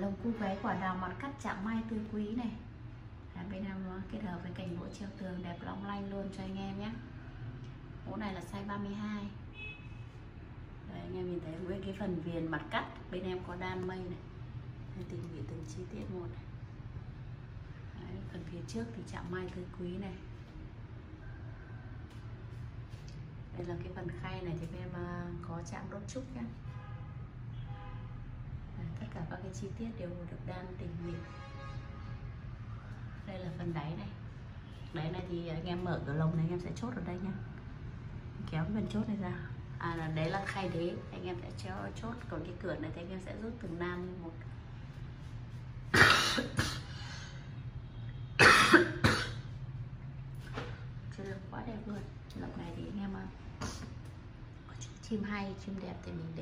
lồng cung váy quả đào mặt cắt chạm mai tươi quý này. À, bên em ờ, kết hợp với cảnh gỗ treo tường đẹp long lanh luôn cho anh em nhé. Mẫu này là size 32 Đấy, anh em nhìn thấy với cái phần viền mặt cắt bên em có đan mây này. Đây, tìm hiểu từng chi tiết một này. Đấy, phần phía trước thì chạm mai tươi quý này. Đây là cái phần khay này thì bên em ờ, có chạm đốt trúc nhé tất chi tiết đều được đan tỉ mỉ đây là phần đáy này. Đáy này thì anh em mở cửa lồng này, anh em sẽ chốt ở đây nha kéo cái phần chốt này ra. À là đấy là khay đế. Anh em sẽ treo chốt còn cái cửa này thì anh em sẽ rút từng nam lên một. Chất lượng quá đẹp luôn. Lồng này thì anh em có chim hay, chim đẹp thì mình để